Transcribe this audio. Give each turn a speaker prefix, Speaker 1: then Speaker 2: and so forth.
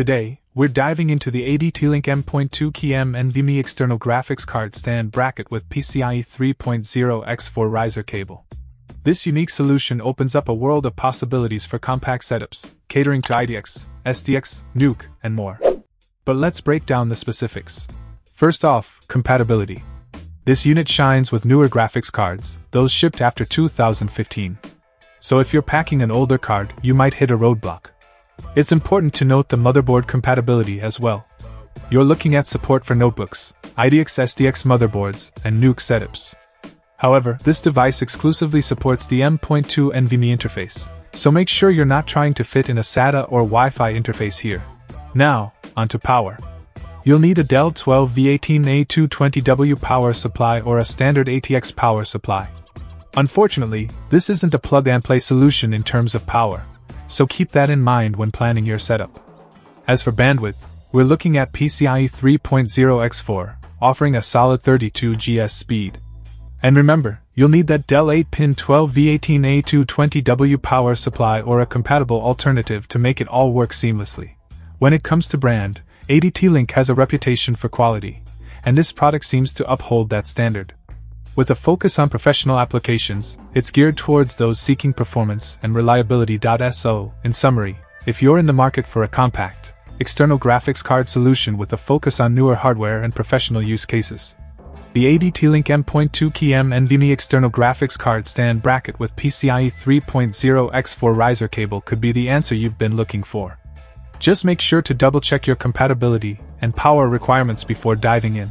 Speaker 1: Today, we're diving into the ADT-Link M.2 KeyM NVMe external graphics card stand bracket with PCIe 3.0 X4 riser cable. This unique solution opens up a world of possibilities for compact setups, catering to ITX, STX, NUC, and more. But let's break down the specifics. First off, compatibility. This unit shines with newer graphics cards, those shipped after 2015. So if you're packing an older card, you might hit a roadblock. It's important to note the motherboard compatibility as well. You're looking at support for notebooks, ITX STX motherboards, and NUC setups. However, this device exclusively supports the M.2 NVMe interface, so make sure you're not trying to fit in a SATA or Wi Fi interface here. Now, onto power. You'll need a Dell 12 V18A220W power supply or a standard ATX power supply. Unfortunately, this isn't a plug and play solution in terms of power so keep that in mind when planning your setup. As for bandwidth, we're looking at PCIe 3.0 X4, offering a solid 32 GS speed. And remember, you'll need that Dell 8-pin 12V18A220W power supply or a compatible alternative to make it all work seamlessly. When it comes to brand, ADT-Link has a reputation for quality, and this product seems to uphold that standard. With a focus on professional applications, it's geared towards those seeking performance and reliability. So, in summary, if you're in the market for a compact, external graphics card solution with a focus on newer hardware and professional use cases, the ADT-Link M.2 KeyM NVMe external graphics card stand bracket with PCIe 3.0 X4 riser cable could be the answer you've been looking for. Just make sure to double check your compatibility and power requirements before diving in.